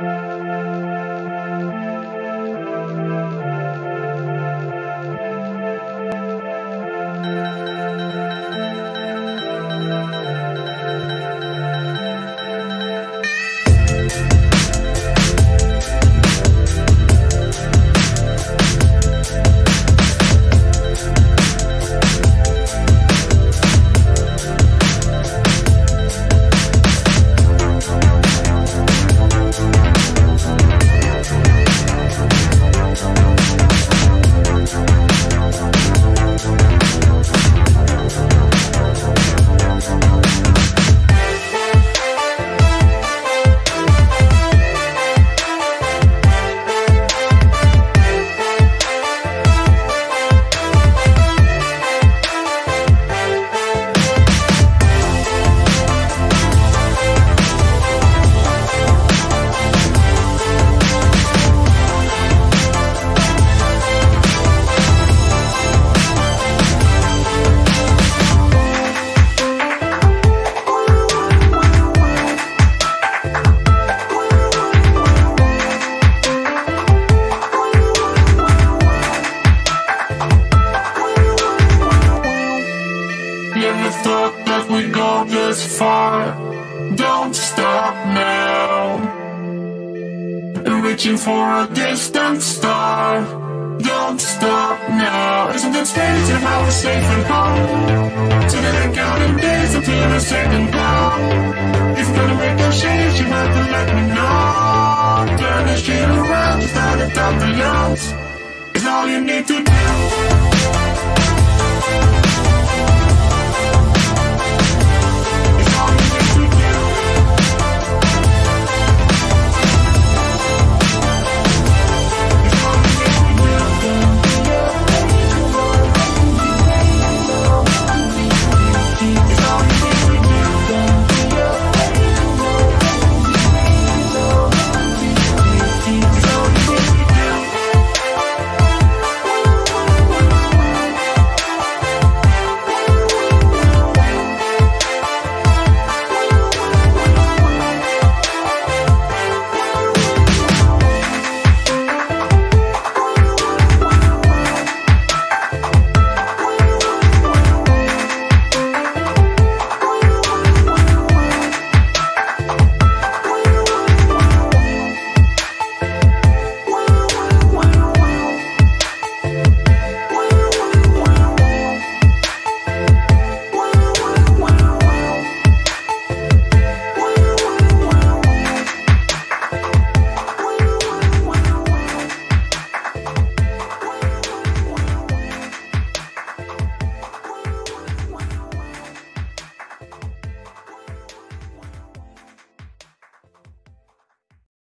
Never we'd this far. Don't stop now. Reaching for a distant star. Don't stop now. Isn't it strange how we're safe and home So that I counting days until a second call If you're gonna make a change you have to let me know. Turn this shit around, start a top the It's all you need to do